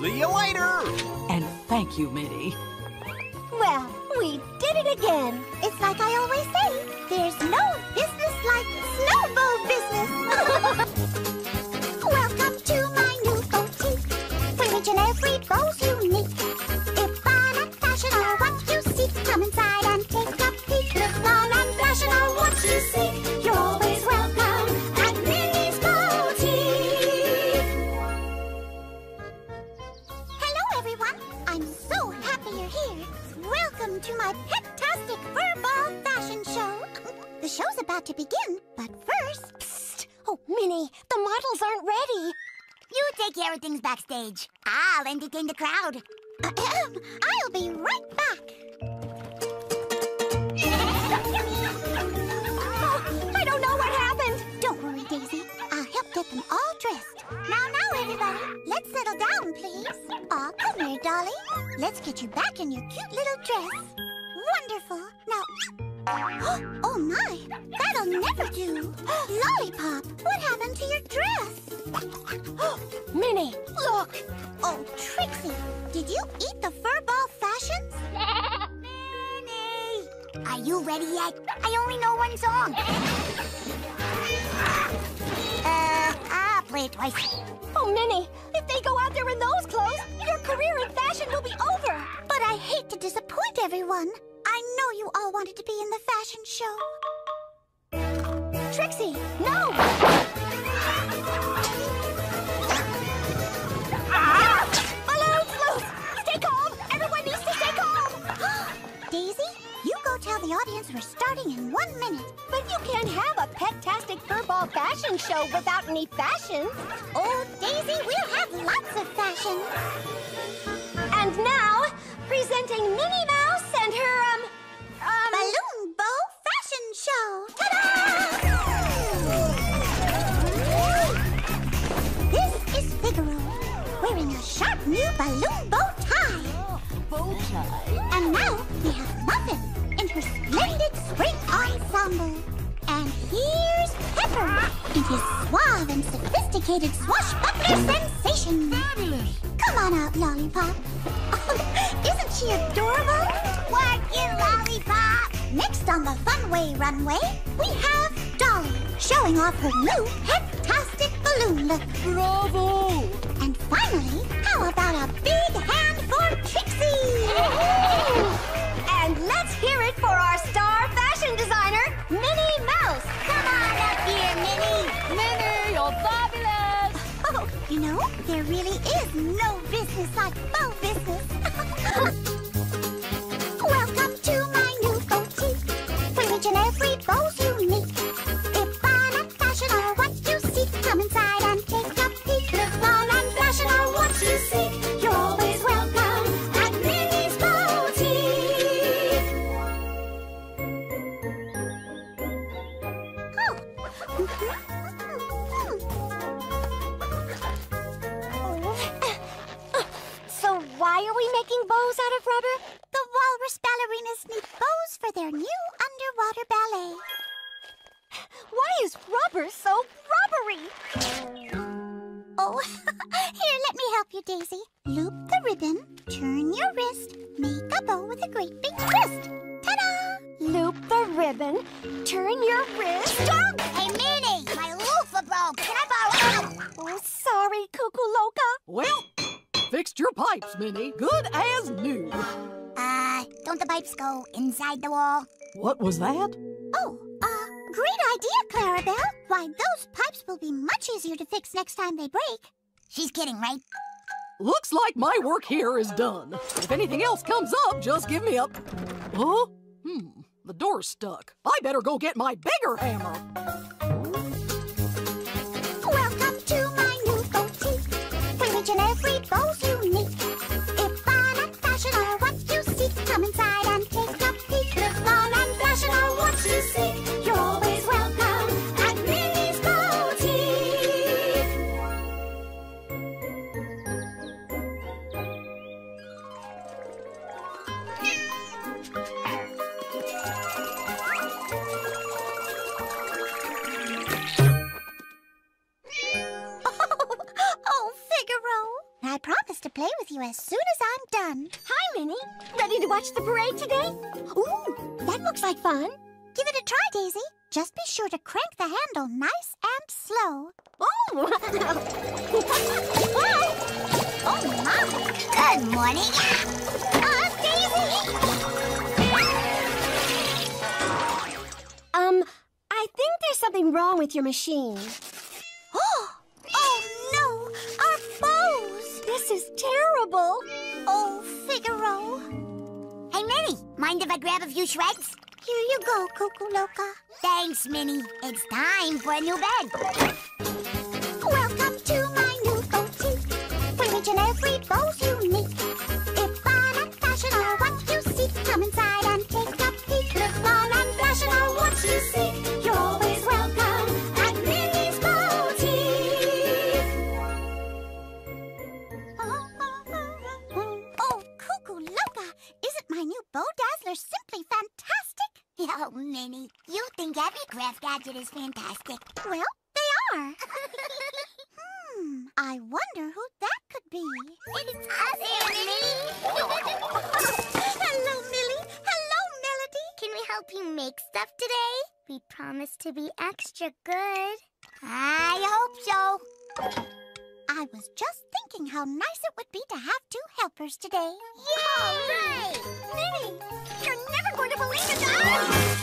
See you later! And Thank you, Minnie. Well, we did it again. It's like I always say, there's no business like snowball business. I'll the crowd. Ahem. I'll be right back. Oh, I don't know what happened. Don't worry, Daisy. I'll help get them all dressed. Now, now, everybody. Let's settle down, please. Aw, come here, Dolly. Let's get you back in your cute little dress. Wonderful. Now... Oh, my. That'll never do. Lollipop, what happened to your dress? Minnie, look. Oh, Trixie, did you eat the furball fashions? Minnie! Are you ready yet? I only know one song. Uh, I'll play it twice. Oh, Minnie, if they go out there in those clothes, your career in fashion will be over. But I hate to disappoint everyone. I know you all wanted to be in the fashion show. Trixie, no! Balloons calm! Everyone needs to calm! Daisy, you go tell the audience we're starting in one minute. But you can't have a pet-tastic furball fashion show without any fashion. Oh, Daisy, we'll have lots of fashion. And now, presenting Minnie Mouse and her, um, um... Balloon Bow Fashion Show. Ta-da! This is Figaro, wearing a sharp new balloon bow tie. Bow tie. And now we have Muffin in her splendid spring ensemble. And here's Pepper in his suave and sophisticated swashbuckler sensation. Fabulous. Come on out, Lollipop. Isn't she adorable? Work it, lollipop! Next on the Funway runway, we have Dolly showing off her new pet-tastic balloon. look. Bravo. And finally, how about a big hand for Trixie? And let's hear it for our star fashion designer, Minnie Mouse. Come on up here, Minnie! Minnie, you're fabulous. You know, there really is no business like bow business. was that? Oh, uh, great idea, Clarabelle. Why, those pipes will be much easier to fix next time they break. She's kidding, right? Looks like my work here is done. If anything else comes up, just give me a... Huh? Hmm, the door's stuck. I better go get my bigger hammer. As soon as I'm done. Hi, Minnie. Ready to watch the parade today? Ooh, that looks like fun. Give it a try, Daisy. Just be sure to crank the handle nice and slow. Oh! Oh, my. Good morning. Uh, Daisy! um, I think there's something wrong with your machine. Terrible. Oh, Figaro. Hey, Minnie, mind if I grab a few shreds? Here you go, Cuckoo Loca. Thanks, Minnie. It's time for a new bed. Welcome to my new boutique, where each and every bow's unique. Isn't bow dazzler simply fantastic? Oh, Minnie, you think every craft gadget is fantastic. Well, they are. hmm, I wonder who that could be. It's us, Minnie. Hello, Millie. Hello, Melody. Can we help you make stuff today? We promise to be extra good. I hope so. I was just thinking how nice it would be to have two helpers today. Right. Minnie, you're never going to believe it. Ah!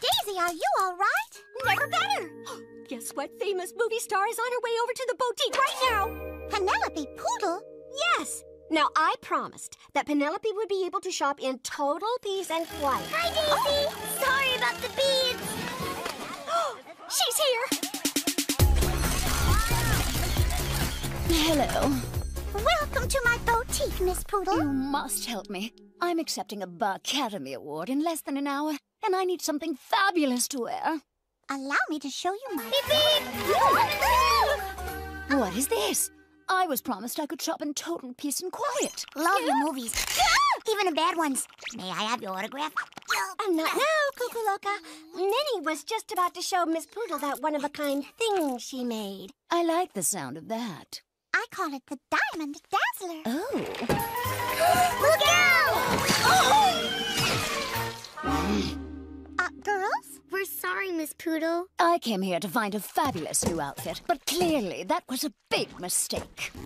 Daisy, are you all right? Never better. Guess what famous movie star is on her way over to the boutique right now? Penelope Poodle? Yes. Now, I promised that Penelope would be able to shop in total peace and quiet. Hi, Daisy. Oh, sorry about the beads. She's here. Hello. Welcome to my boutique, Miss Poodle. You must help me. I'm accepting a Barkademy Award in less than an hour, and I need something fabulous to wear. Allow me to show you my... What is this? I was promised I could shop in total peace and quiet. Love your movies. Even the bad ones. May I have your autograph? Uh, not now, Cuckoo Loca. Minnie was just about to show Miss Poodle that one-of-a-kind thing she made. I like the sound of that. I call it the Diamond Dazzler. Oh. Look out! Oh! Uh, girls? We're sorry, Miss Poodle. I came here to find a fabulous new outfit, but clearly that was a big mistake.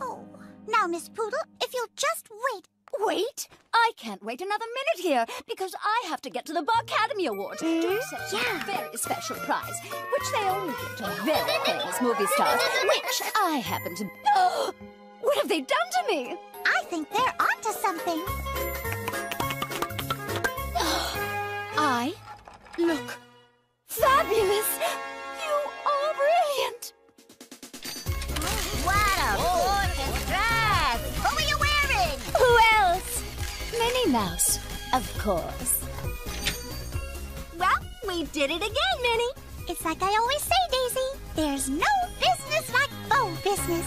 Oh, now, Miss Poodle, if you'll just wait. Wait! I can't wait another minute here because I have to get to the Barkademy Awards to accept a very special prize, which they only give to very famous movie stars, which I happen to. what have they done to me? I think they're onto something. I look fabulous. Minnie Mouse, of course. Well, we did it again, Minnie. It's like I always say, Daisy. There's no business like bow business.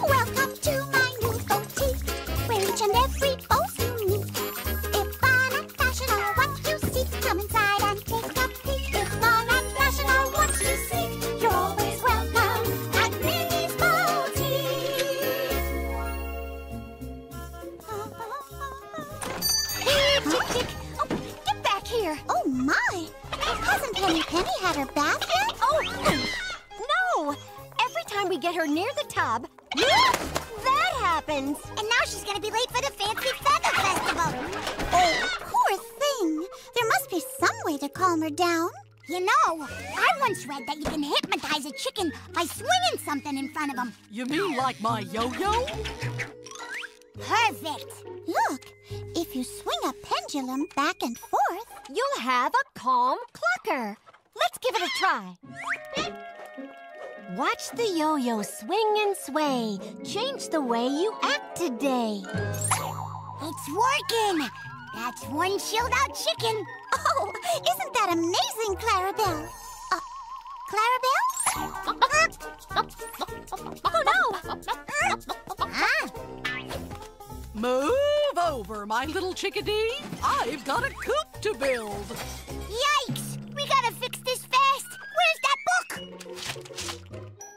Welcome to my new boutique, where each and every her bath yet? Oh, no. Every time we get her near the tub, that happens. And now she's gonna be late for the Fancy Feather Festival. Oh, poor thing. There must be some way to calm her down. You know, I once read that you can hypnotize a chicken by swinging something in front of him. You mean like my yo-yo? Perfect. Look, if you swing a pendulum back and forth, You'll have a calm clucker. Let's give it a try. Watch the yo-yo swing and sway. Change the way you act today. It's working. That's one chilled out chicken. oh, isn't that amazing, Clarabelle? Uh, Clarabelle? Oh, no. Ah, Move over, my little chickadee. I've got a coop to build. yikes! Where's that book?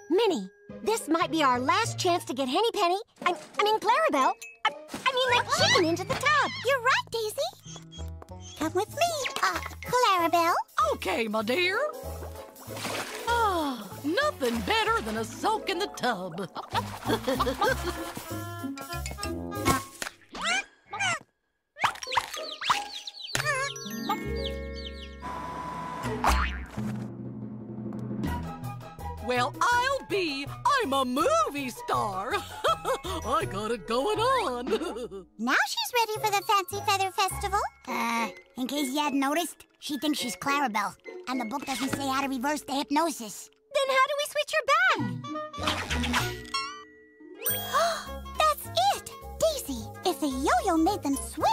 Minnie, this might be our last chance to get Henny Penny, I, I mean Clarabelle, I, I mean the chicken into the tub. You're right, Daisy. Come with me, uh, Clarabelle. Okay, my dear. Ah, nothing better than a soak in the tub. well, I'll be. I'm a movie star. I got it going on. Now she's ready for the Fancy Feather Festival. Uh, in case you hadn't noticed, she thinks she's Clarabelle. And the book doesn't say how to reverse the hypnosis. Then how do we switch her back? That's it! Daisy, if the yo-yo made them switch,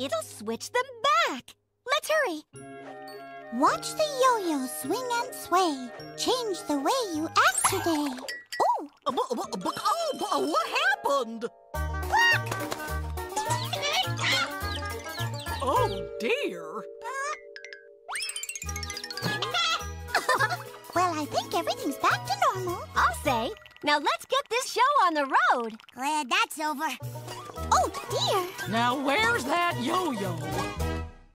It'll switch them back. Let's hurry. watch the yo-yo swing and sway. Change the way you act today. Ooh, Uh, bu- uh, bu- uh, bu- Oh, bu- uh, what happened? Oh, dear. well, I think everything's back to normal. I'll say. Now let's get this show on the road. Glad that's over. Oh, dear. Now, where's that yo-yo?